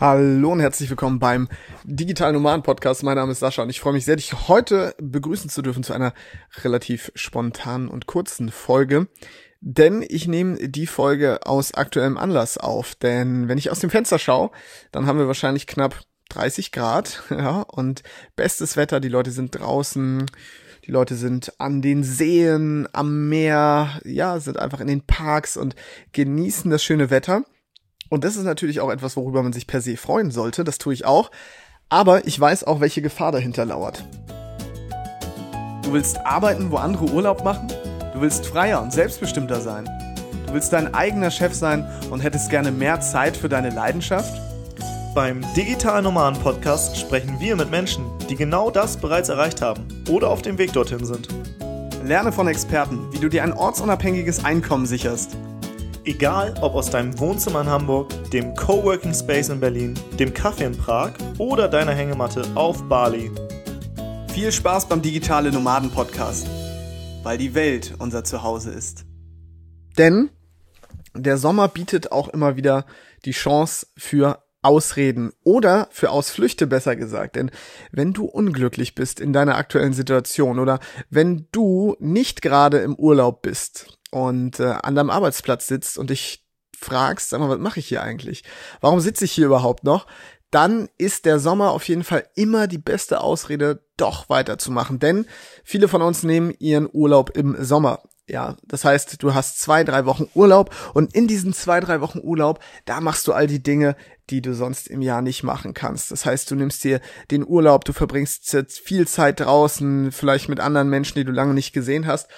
Hallo und herzlich willkommen beim Digital Nomaden Podcast. Mein Name ist Sascha und ich freue mich sehr, dich heute begrüßen zu dürfen zu einer relativ spontanen und kurzen Folge. Denn ich nehme die Folge aus aktuellem Anlass auf. Denn wenn ich aus dem Fenster schaue, dann haben wir wahrscheinlich knapp 30 Grad, ja, und bestes Wetter. Die Leute sind draußen. Die Leute sind an den Seen, am Meer, ja, sind einfach in den Parks und genießen das schöne Wetter. Und das ist natürlich auch etwas, worüber man sich per se freuen sollte. Das tue ich auch. Aber ich weiß auch, welche Gefahr dahinter lauert. Du willst arbeiten, wo andere Urlaub machen? Du willst freier und selbstbestimmter sein? Du willst dein eigener Chef sein und hättest gerne mehr Zeit für deine Leidenschaft? Beim Digital Nomaden Podcast sprechen wir mit Menschen, die genau das bereits erreicht haben oder auf dem Weg dorthin sind. Lerne von Experten, wie du dir ein ortsunabhängiges Einkommen sicherst Egal ob aus deinem Wohnzimmer in Hamburg, dem Coworking Space in Berlin, dem Kaffee in Prag oder deiner Hängematte auf Bali. Viel Spaß beim Digitale Nomaden Podcast, weil die Welt unser Zuhause ist. Denn der Sommer bietet auch immer wieder die Chance für Ausreden oder für Ausflüchte besser gesagt. Denn wenn du unglücklich bist in deiner aktuellen Situation oder wenn du nicht gerade im Urlaub bist, und äh, an deinem Arbeitsplatz sitzt und dich fragst, sag mal, was mache ich hier eigentlich? Warum sitze ich hier überhaupt noch? Dann ist der Sommer auf jeden Fall immer die beste Ausrede, doch weiterzumachen. Denn viele von uns nehmen ihren Urlaub im Sommer. Ja, das heißt, du hast zwei, drei Wochen Urlaub und in diesen zwei, drei Wochen Urlaub, da machst du all die Dinge, die du sonst im Jahr nicht machen kannst. Das heißt, du nimmst dir den Urlaub, du verbringst viel Zeit draußen, vielleicht mit anderen Menschen, die du lange nicht gesehen hast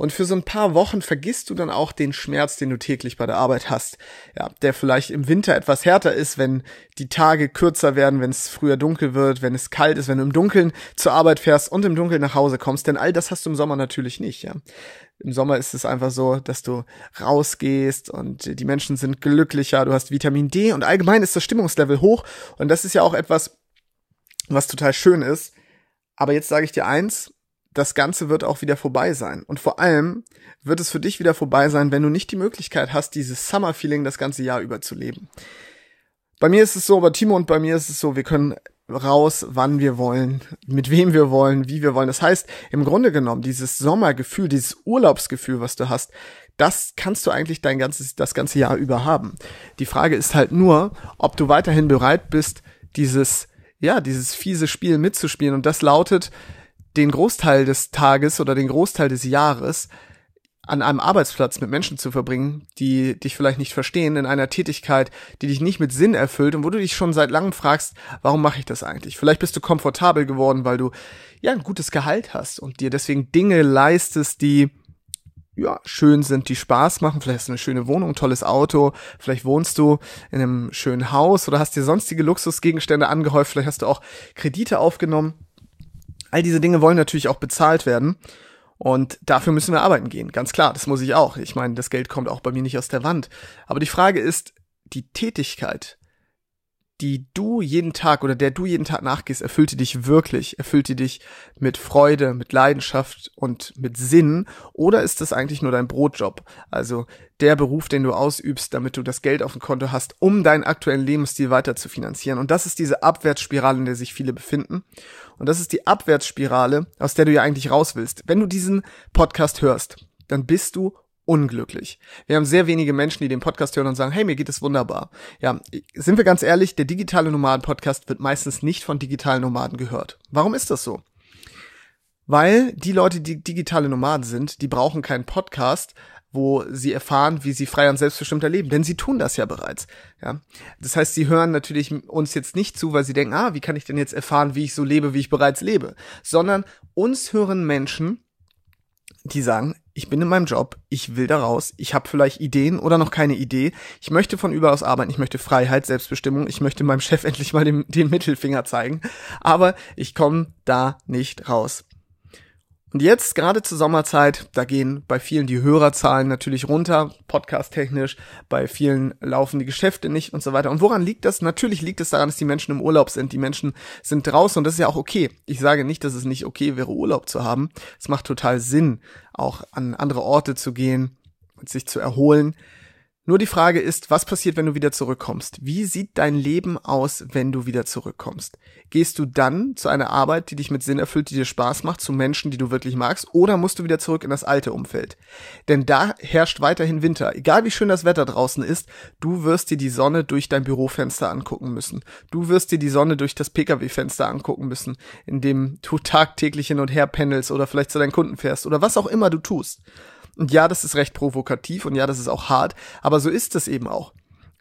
und für so ein paar Wochen vergisst du dann auch den Schmerz, den du täglich bei der Arbeit hast. Ja, der vielleicht im Winter etwas härter ist, wenn die Tage kürzer werden, wenn es früher dunkel wird, wenn es kalt ist, wenn du im Dunkeln zur Arbeit fährst und im Dunkeln nach Hause kommst. Denn all das hast du im Sommer natürlich nicht, ja. Im Sommer ist es einfach so, dass du rausgehst und die Menschen sind glücklicher, du hast Vitamin D und allgemein ist das Stimmungslevel hoch und das ist ja auch etwas, was total schön ist. Aber jetzt sage ich dir eins, das Ganze wird auch wieder vorbei sein. Und vor allem wird es für dich wieder vorbei sein, wenn du nicht die Möglichkeit hast, dieses Summer-Feeling das ganze Jahr über zu leben. Bei mir ist es so, bei Timo und bei mir ist es so, wir können raus, wann wir wollen, mit wem wir wollen, wie wir wollen. Das heißt, im Grunde genommen, dieses Sommergefühl, dieses Urlaubsgefühl, was du hast, das kannst du eigentlich dein ganzes, das ganze Jahr über haben. Die Frage ist halt nur, ob du weiterhin bereit bist, dieses, ja, dieses fiese Spiel mitzuspielen. Und das lautet, den Großteil des Tages oder den Großteil des Jahres an einem Arbeitsplatz mit Menschen zu verbringen, die dich vielleicht nicht verstehen, in einer Tätigkeit, die dich nicht mit Sinn erfüllt und wo du dich schon seit langem fragst, warum mache ich das eigentlich? Vielleicht bist du komfortabel geworden, weil du ja ein gutes Gehalt hast und dir deswegen Dinge leistest, die ja, schön sind, die Spaß machen. Vielleicht hast du eine schöne Wohnung, tolles Auto. Vielleicht wohnst du in einem schönen Haus oder hast dir sonstige Luxusgegenstände angehäuft. Vielleicht hast du auch Kredite aufgenommen. All diese Dinge wollen natürlich auch bezahlt werden. Und dafür müssen wir arbeiten gehen. Ganz klar, das muss ich auch. Ich meine, das Geld kommt auch bei mir nicht aus der Wand. Aber die Frage ist, die Tätigkeit, die du jeden Tag oder der du jeden Tag nachgehst, erfüllt die dich wirklich? Erfüllt die dich mit Freude, mit Leidenschaft und mit Sinn? Oder ist das eigentlich nur dein Brotjob? Also der Beruf, den du ausübst, damit du das Geld auf dem Konto hast, um deinen aktuellen Lebensstil weiter zu finanzieren. Und das ist diese Abwärtsspirale, in der sich viele befinden. Und das ist die Abwärtsspirale, aus der du ja eigentlich raus willst. Wenn du diesen Podcast hörst, dann bist du unglücklich. Wir haben sehr wenige Menschen, die den Podcast hören und sagen, hey, mir geht es wunderbar. Ja, sind wir ganz ehrlich, der digitale Nomaden Podcast wird meistens nicht von digitalen Nomaden gehört. Warum ist das so? Weil die Leute, die digitale Nomaden sind, die brauchen keinen Podcast, wo sie erfahren, wie sie frei und selbstbestimmter leben, denn sie tun das ja bereits. Ja, das heißt, sie hören natürlich uns jetzt nicht zu, weil sie denken, ah, wie kann ich denn jetzt erfahren, wie ich so lebe, wie ich bereits lebe, sondern uns hören Menschen, die sagen, ich bin in meinem Job, ich will da raus, ich habe vielleicht Ideen oder noch keine Idee, ich möchte von überaus arbeiten, ich möchte Freiheit, Selbstbestimmung, ich möchte meinem Chef endlich mal den, den Mittelfinger zeigen, aber ich komme da nicht raus. Und jetzt, gerade zur Sommerzeit, da gehen bei vielen die Hörerzahlen natürlich runter, podcast-technisch, bei vielen laufen die Geschäfte nicht und so weiter. Und woran liegt das? Natürlich liegt es daran, dass die Menschen im Urlaub sind. Die Menschen sind draußen und das ist ja auch okay. Ich sage nicht, dass es nicht okay wäre, Urlaub zu haben. Es macht total Sinn, auch an andere Orte zu gehen und sich zu erholen. Nur die Frage ist, was passiert, wenn du wieder zurückkommst? Wie sieht dein Leben aus, wenn du wieder zurückkommst? Gehst du dann zu einer Arbeit, die dich mit Sinn erfüllt, die dir Spaß macht, zu Menschen, die du wirklich magst, oder musst du wieder zurück in das alte Umfeld? Denn da herrscht weiterhin Winter. Egal wie schön das Wetter draußen ist, du wirst dir die Sonne durch dein Bürofenster angucken müssen. Du wirst dir die Sonne durch das Pkw-Fenster angucken müssen, in dem du tagtäglich hin und her pendelst oder vielleicht zu deinen Kunden fährst oder was auch immer du tust. Und ja, das ist recht provokativ und ja, das ist auch hart, aber so ist es eben auch.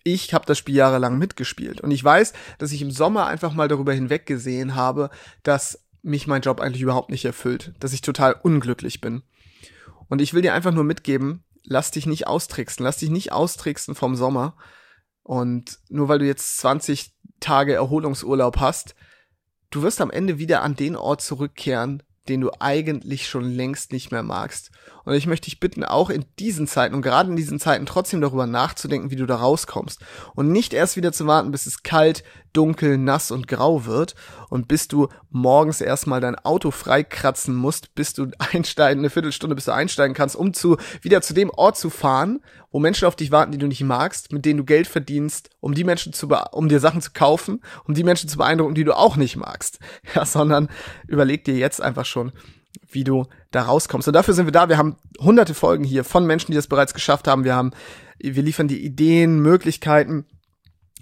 Ich habe das Spiel jahrelang mitgespielt und ich weiß, dass ich im Sommer einfach mal darüber hinweggesehen habe, dass mich mein Job eigentlich überhaupt nicht erfüllt, dass ich total unglücklich bin. Und ich will dir einfach nur mitgeben, lass dich nicht austricksen, lass dich nicht austricksen vom Sommer. Und nur weil du jetzt 20 Tage Erholungsurlaub hast, du wirst am Ende wieder an den Ort zurückkehren, den du eigentlich schon längst nicht mehr magst. Und ich möchte dich bitten, auch in diesen Zeiten und gerade in diesen Zeiten trotzdem darüber nachzudenken, wie du da rauskommst. Und nicht erst wieder zu warten, bis es kalt, dunkel, nass und grau wird und bis du morgens erstmal dein Auto freikratzen musst, bis du einsteigen, eine Viertelstunde, bis du einsteigen kannst, um zu, wieder zu dem Ort zu fahren, wo Menschen auf dich warten, die du nicht magst, mit denen du Geld verdienst, um die Menschen zu, um dir Sachen zu kaufen, um die Menschen zu beeindrucken, die du auch nicht magst. Ja, sondern überleg dir jetzt einfach schon, wie du da rauskommst. Und dafür sind wir da. Wir haben hunderte Folgen hier von Menschen, die das bereits geschafft haben. Wir haben, wir liefern die Ideen, Möglichkeiten,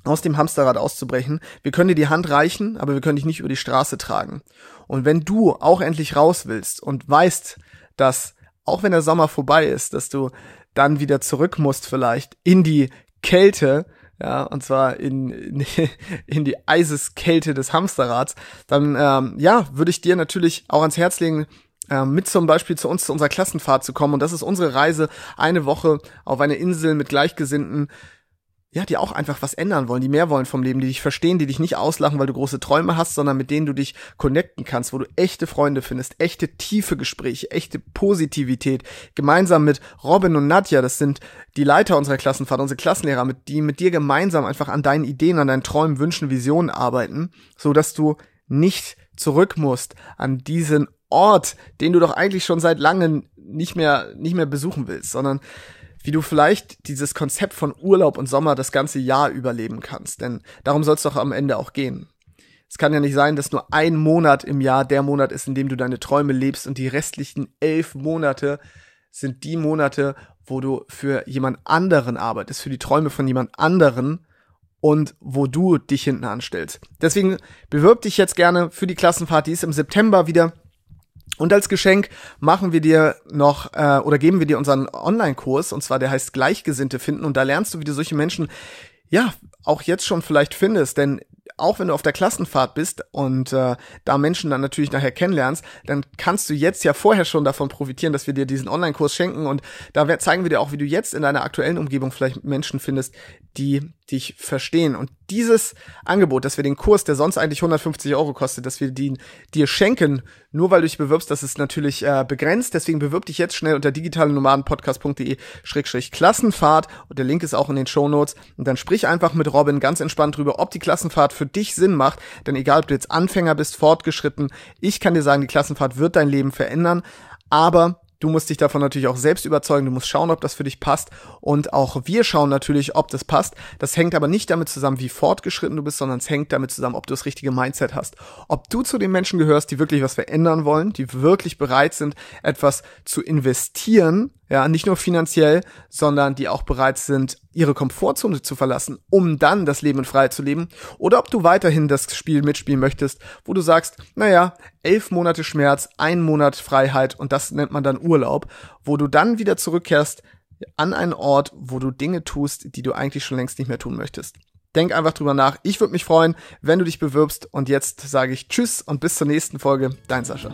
aus dem Hamsterrad auszubrechen. Wir können dir die Hand reichen, aber wir können dich nicht über die Straße tragen. Und wenn du auch endlich raus willst und weißt, dass auch wenn der Sommer vorbei ist, dass du dann wieder zurück musst vielleicht in die Kälte, ja, und zwar in, in, in die Eiseskälte des Hamsterrads, dann ähm, ja, würde ich dir natürlich auch ans Herz legen, äh, mit zum Beispiel zu uns zu unserer Klassenfahrt zu kommen. Und das ist unsere Reise eine Woche auf eine Insel mit Gleichgesinnten ja, die auch einfach was ändern wollen, die mehr wollen vom Leben, die dich verstehen, die dich nicht auslachen, weil du große Träume hast, sondern mit denen du dich connecten kannst, wo du echte Freunde findest, echte tiefe Gespräche, echte Positivität, gemeinsam mit Robin und Nadja, das sind die Leiter unserer Klassenfahrt, unsere Klassenlehrer, mit die mit dir gemeinsam einfach an deinen Ideen, an deinen Träumen, Wünschen, Visionen arbeiten, so dass du nicht zurück musst an diesen Ort, den du doch eigentlich schon seit langem nicht mehr nicht mehr besuchen willst, sondern wie du vielleicht dieses Konzept von Urlaub und Sommer das ganze Jahr überleben kannst. Denn darum soll es doch am Ende auch gehen. Es kann ja nicht sein, dass nur ein Monat im Jahr der Monat ist, in dem du deine Träume lebst und die restlichen elf Monate sind die Monate, wo du für jemand anderen arbeitest, für die Träume von jemand anderen und wo du dich hinten anstellst. Deswegen bewirb dich jetzt gerne für die Klassenfahrt, die ist im September wieder. Und als Geschenk machen wir dir noch äh, oder geben wir dir unseren Online-Kurs und zwar der heißt Gleichgesinnte finden. Und da lernst du, wie du solche Menschen ja auch jetzt schon vielleicht findest, denn auch wenn du auf der Klassenfahrt bist und äh, da Menschen dann natürlich nachher kennenlernst, dann kannst du jetzt ja vorher schon davon profitieren, dass wir dir diesen Online-Kurs schenken. Und da zeigen wir dir auch, wie du jetzt in deiner aktuellen Umgebung vielleicht Menschen findest, die dich verstehen. Und dieses Angebot, dass wir den Kurs, der sonst eigentlich 150 Euro kostet, dass wir den dir schenken, nur weil du dich bewirbst, das ist natürlich äh, begrenzt. Deswegen bewirb dich jetzt schnell unter digitalenomadenpodcast.de-klassenfahrt und der Link ist auch in den Show Notes. Und dann sprich einfach mit Robin ganz entspannt drüber, ob die Klassenfahrt für dich Sinn macht. Denn egal, ob du jetzt Anfänger bist, fortgeschritten, ich kann dir sagen, die Klassenfahrt wird dein Leben verändern. Aber Du musst dich davon natürlich auch selbst überzeugen. Du musst schauen, ob das für dich passt. Und auch wir schauen natürlich, ob das passt. Das hängt aber nicht damit zusammen, wie fortgeschritten du bist, sondern es hängt damit zusammen, ob du das richtige Mindset hast. Ob du zu den Menschen gehörst, die wirklich was verändern wollen, die wirklich bereit sind, etwas zu investieren ja, nicht nur finanziell, sondern die auch bereit sind, ihre Komfortzone zu verlassen, um dann das Leben in Freiheit zu leben. Oder ob du weiterhin das Spiel mitspielen möchtest, wo du sagst, naja, elf Monate Schmerz, ein Monat Freiheit und das nennt man dann Urlaub, wo du dann wieder zurückkehrst an einen Ort, wo du Dinge tust, die du eigentlich schon längst nicht mehr tun möchtest. Denk einfach drüber nach. Ich würde mich freuen, wenn du dich bewirbst. Und jetzt sage ich Tschüss und bis zur nächsten Folge. Dein Sascha.